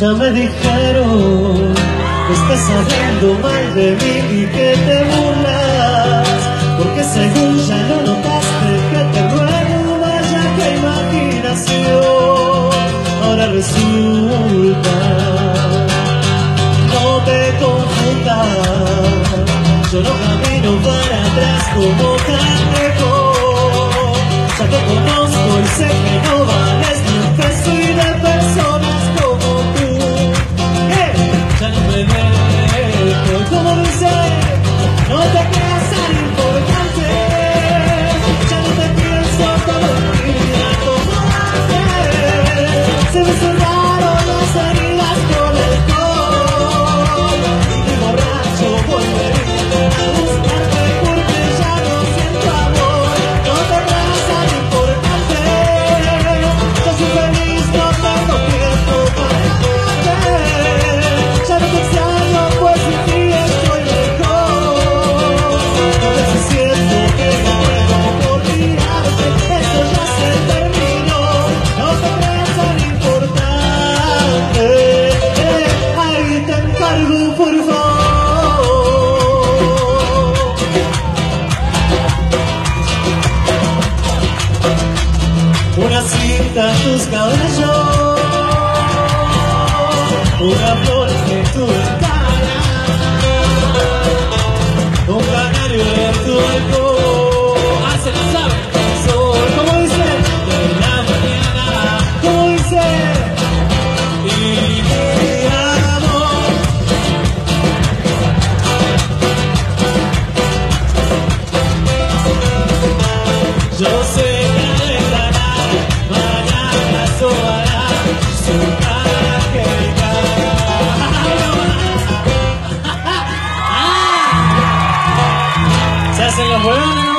Ya me dijeron que estás hablando mal de mí y que te burlas, porque según ya lo notaste que te ruego vaya que imaginación. Ahora resulta, no te confundas, yo no camino para atrás como cangrejo, Una cinta en tus cabellos, una flor en tu ventana, un canario en tu balcón. Ah, se lo sabe. Sol, como dice, de la mañana, como dice, y mi amor. Yo sé Essa é